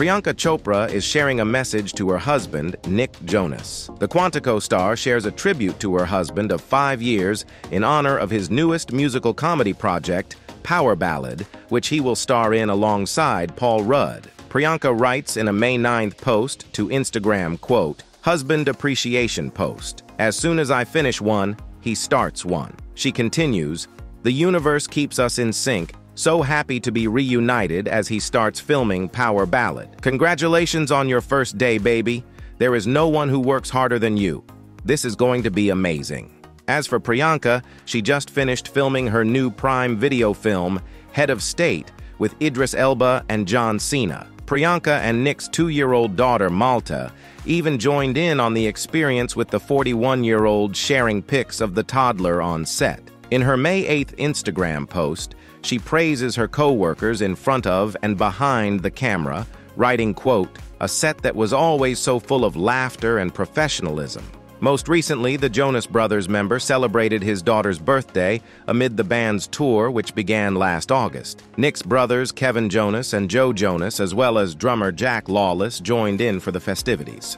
Priyanka Chopra is sharing a message to her husband, Nick Jonas. The Quantico star shares a tribute to her husband of five years in honor of his newest musical comedy project, Power Ballad, which he will star in alongside Paul Rudd. Priyanka writes in a May 9th post to Instagram, quote, Husband appreciation post. As soon as I finish one, he starts one. She continues, The universe keeps us in sync, so happy to be reunited as he starts filming Power Ballad. Congratulations on your first day, baby. There is no one who works harder than you. This is going to be amazing. As for Priyanka, she just finished filming her new Prime Video film, Head of State, with Idris Elba and John Cena. Priyanka and Nick's two-year-old daughter, Malti, even joined in on the experience with the 41-year-old sharing pics of the toddler on set. In her May 8th Instagram post, she praises her co-workers in front of and behind the camera, writing, quote, a set that was always so full of laughter and professionalism. Most recently, the Jonas Brothers member celebrated his daughter's birthday amid the band's tour, which began last August. Nick's brothers, Kevin Jonas and Joe Jonas, as well as drummer Jack Lawless, joined in for the festivities.